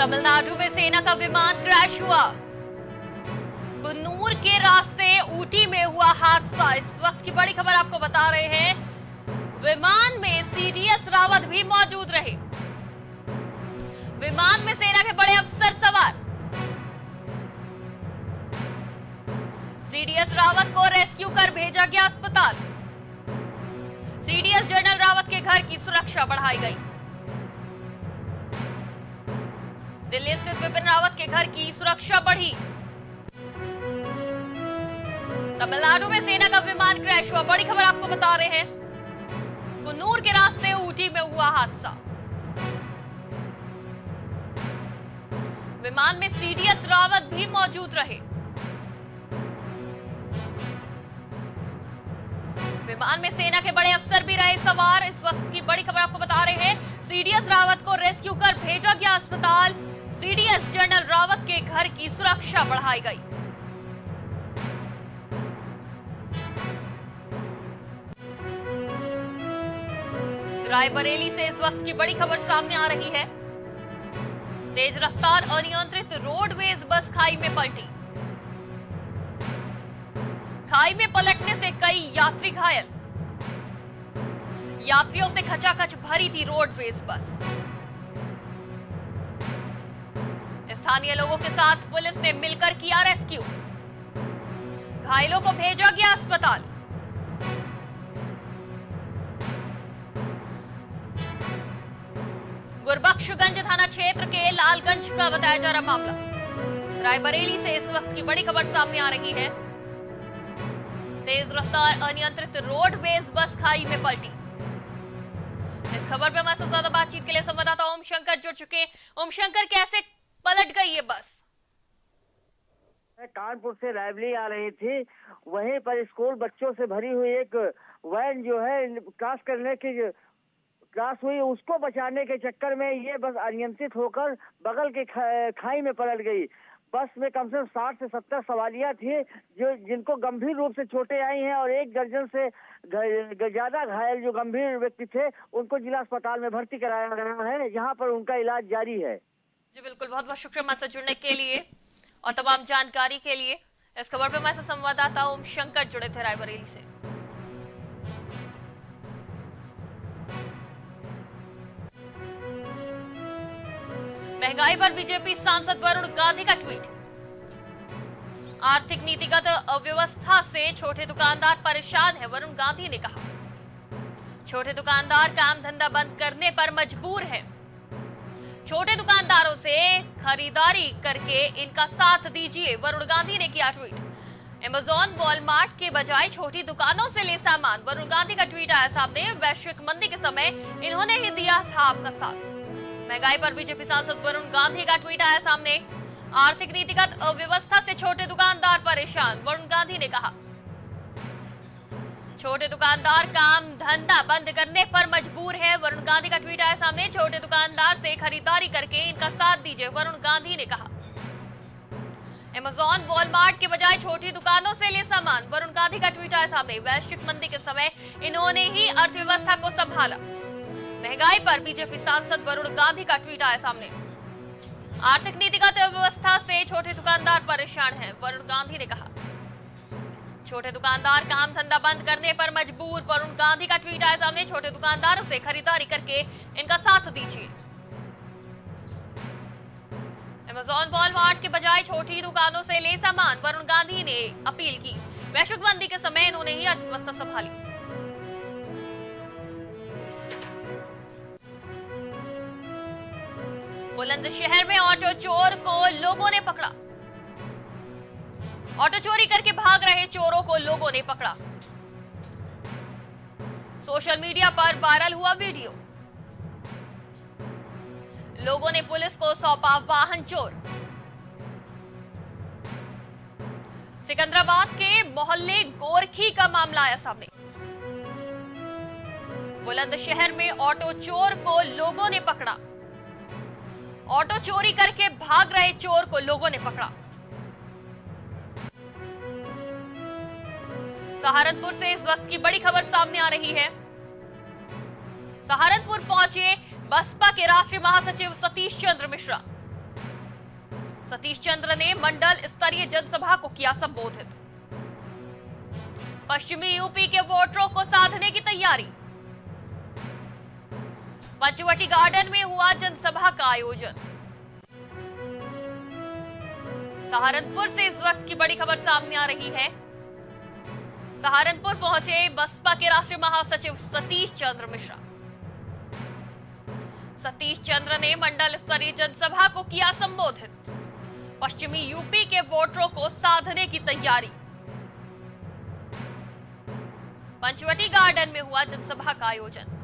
तमिलनाडु में सेना का विमान क्रैश हुआ। कुन्नूर के रास्ते ऊटी में हुआ हादसा। इस वक्त की बड़ी खबर आपको बता रहे हैं, विमान में सीडीएस रावत भी मौजूद रहे। विमान में सेना के बड़े अफसर सवार। सीडीएस रावत को रेस्क्यू कर भेजा गया अस्पताल। सीडीएस जनरल रावत के घर की सुरक्षा बढ़ाई गई। दिल्ली स्थित विपिन रावत के घर की सुरक्षा बढ़ी। तमिलनाडु में सेना का विमान क्रैश हुआ। बड़ी खबर आपको बता रहे हैं। कुन्नूर के रास्ते ऊटी में हुआ हादसा। विमान में सीडीएस रावत भी मौजूद रहे। विमान में सेना के बड़े अफसर भी रहे सवार। इस वक्त की बड़ी खबर आपको बता रहे हैं। सीडीएस रावत को रेस्क्यू कर भेजा गया अस्पताल। सीडीएस जनरल रावत के घर की सुरक्षा बढ़ाई गई। रायबरेली से इस वक्त की बड़ी खबर सामने आ रही है। तेज रफ्तार, अनियंत्रित रोडवेज़ बस खाई में पलटी। खाई में पलटने से कई यात्री घायल। यात्रियों से खचाखच भरी थी रोडवेज़ बस। स्थानीय लोगों के साथ पुलिस ने मिलकर किया रेस्क्यू। घायलों को भेजा गया अस्पताल। गुरबख्शगंज थाना क्षेत्र के लालगंज का बताया जा रहा मामला। रायबरेली से इस वक्त की बड़ी खबर सामने आ रही है। तेज रफ्तार अनियंत्रित रोडवेज़ बस खाई में पलटी। इस खबर पर हमारे साथ ज़्यादा बातचीत के लिए संवाददाता ओम शंकर जुड़ चुके ओम शंकर कैसे पलट गई ये बस। कानपुर से रायबली आ रही थी। वहीं पर स्कूल बच्चों से भरी हुई एक वैन जो है, क्रॉस करने की क्रॉस हुई, उसको बचाने के चक्कर में ये बस अनियंत्रित होकर बगल के खाई में पलट गई। बस में कम से कम साठ से सत्तर सवारियाँ थी, जो, जिनको गंभीर रूप से चोटें आई हैं और एक दर्जन से ज़्यादा घायल जो गंभीर व्यक्ति थे, उनको जिला अस्पताल में भर्ती कराया गया है। जहाँ पर उनका इलाज जारी है। जी बिल्कुल बहुत बहुत शुक्रिया हमारे साथ जुड़ने के लिए और तमाम जानकारी के लिए। इस खबर पे हमारे साथ संवाददाता ओम शंकर जुड़े थे रायबरेली से। महँगाई पर बीजेपी सांसद वरुण गांधी का ट्वीट। आर्थिक नीतिगत अव्यवस्था से छोटे दुकानदार परेशान है, वरुण गांधी ने कहा। छोटे दुकानदार काम धंधा बंद करने पर मजबूर हैं। छोटे दुकानदारों से खरीदारी करके इनका साथ दीजिए वरुण गांधी ने किया ट्वीट। अमेजोन वॉलमार्ट के बजाय छोटी दुकानों से ले सामान। वरुण गांधी का ट्वीट आया सामने, वैश्विक मंदी के समय इन्होंने ही दिया था आपका साथ। महँगाई पर बीजेपी सांसद वरुण गांधी का ट्वीट आया सामने। आर्थिक नीतिगत अव्यवस्था से छोटे दुकानदार परेशान, वरुण गांधी ने कहा। छोटे दुकानदार काम धंधा बंद करने पर मजबूर है। वरुण गांधी का ट्वीट आया सामने, छोटे दुकानदार से खरीदारी करके इनका साथ दीजिए, वरुण गांधी ने कहा। अमेजोन वॉलमार्ट के बजाय छोटी दुकानों से ले सामान, वरुण गांधी का ट्वीट आया सामने। वैश्विक मंदी के समय इन्होंने ही अर्थव्यवस्था को संभाला। महँगाई पर बीजेपी सांसद वरुण गांधी का ट्वीट आया सामने। आर्थिक नीतिगत व्यवस्था से छोटे दुकानदार परेशान हैं, वरुण गांधी ने कहा। छोटे दुकानदार काम धंधा बंद करने पर मजबूर। वरुण गांधी का ट्वीट आया सामने छोटे दुकानदारों से खरीदारी करके इनका साथ दीजिए। अमेजोन वॉलमार्ट के बजाय छोटी दुकानों से ले सामान, वरुण गांधी ने अपील की। वैश्विक मंदी के समय इन्होंने ही अर्थव्यवस्था संभाली। बुलंदशहर में ऑटो चोर को लोगों ने पकड़ा। ऑटो चोरी करके भाग रहे चोरों को लोगों ने पकड़ा। सोशल मीडिया पर वायरल हुआ वीडियो। लोगों ने पुलिस को सौंपा वाहन चोर। सिकंदराबाद के मोहल्ले गोरखी का मामला आया सामने। बुलंदशहर में ऑटो चोर को लोगों ने पकड़ा। ऑटो चोरी करके भाग रहे चोर को लोगों ने पकड़ा। सहारनपुर से इस वक्त की बड़ी खबर सामने आ रही है। सहारनपुर पहुँचे बसपा के राष्ट्रीय महासचिव सतीश चंद्र मिश्रा। सतीश चंद्र ने मंडल स्तरीय जनसभा को किया संबोधित। पश्चिमी यूपी के वोटरों को साधने की तैयारी। पंचवटी गार्डन में हुआ जनसभा का आयोजन। सहारनपुर से इस वक्त की बड़ी खबर सामने आ रही है। सहारनपुर पहुँचे बसपा के राष्ट्रीय महासचिव सतीश चंद्र मिश्रा। सतीश चंद्र ने मंडल स्तरीय जनसभा को किया संबोधित। पश्चिमी यूपी के वोटरों को साधने की तैयारी। पंचवटी गार्डन में हुआ जनसभा का आयोजन।